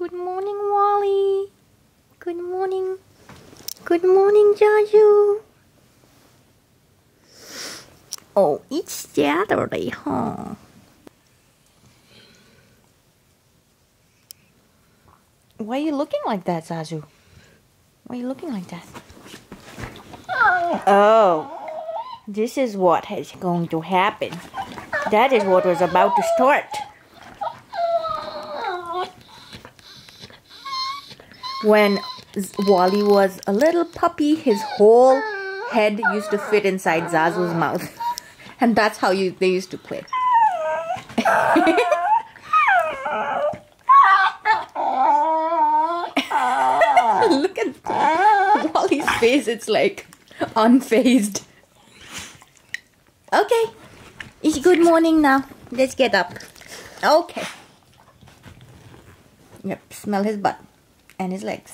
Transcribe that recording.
Good morning, Walle. Good morning. Good morning, Jaju. Oh, it's Saturday, huh? Why are you looking like that, Zazu? Why are you looking like that? Oh, this is what is going to happen. That is what was about to start. When Walle was a little puppy, his whole head used to fit inside Zazu's mouth. And that's how you they used to play. Look at Walle's face, it's like unfazed. Okay, it's good morning now. Let's get up. Okay. Yep, smell his butt and his legs.